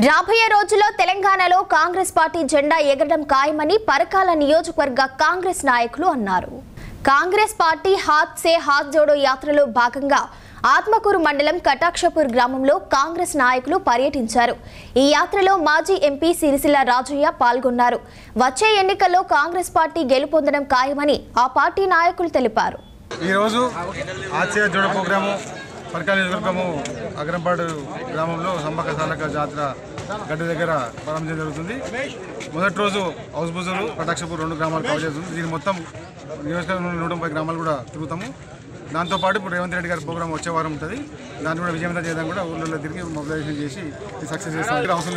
రాబోయే రోజుల్లో తెలంగాణలో కాంగ్రెస్ పార్టీ జెండా ఎగరడం ఖాయమని పరకాల నియోజకవర్గ కాంగ్రెస్ నాయకులు అన్నారు. కాంగ్రెస్ పార్టీ హాత్ సే హాత్ జోడో యాత్రలో భాగంగా ఆత్మకూరు మండలం కటాక్షపూర్ గ్రామంలో కాంగ్రెస్ నాయకులు పర్యటించారు. ఈ యాత్రలో మాజీ ఎంపీ సిరిసిల్ల రాజయ్య పాల్గొన్నారు. వచ్చే ఎన్నికల్లో కాంగ్రెస్ పార్టీ గెలుపొందడం ఖాయమని ఆ పార్టీ నాయకులు తెలిపారు. ఈరోజు ఆచయ జోడ ప్రోగ్రాము పరకాల నియోజకవర్గము అగ్రంపాడు గ్రామంలో సంబక సాలక జాతర గడ్డ దగ్గర ప్రారంభించడం జరుగుతుంది. మొదటి రోజు హౌస్ బుజులు కటాక్షపూర్ రెండు గ్రామాలు కవర్ చేస్తుంది దీని మొత్తం నియోజకవర్గంలో నూట ముప్పై గ్రామాలు కూడా తిరుగుతాము. దాంతోపాటు ఇప్పుడు రేవంత్ రెడ్డి గారి ప్రోగ్రామ్ వచ్చే వారం ఉంటుంది. దాన్ని కూడా విజయవంతం చేయడం కూడా ఊళ్ళో తిరిగి మొబిలైజేషన్ చేసి సక్సెస్ చేస్తాం అవసరం